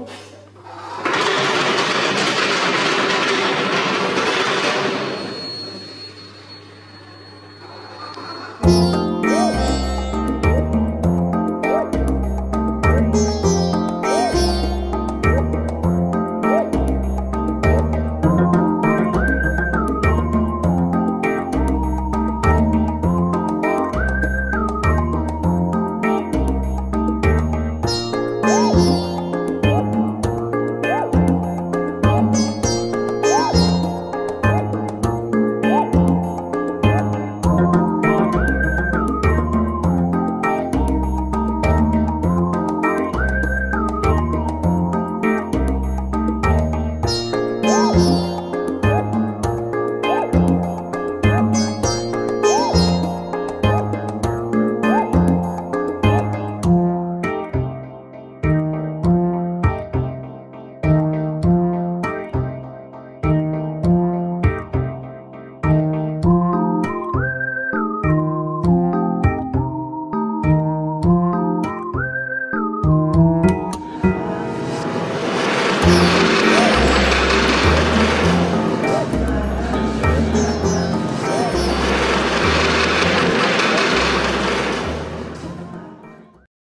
pouco.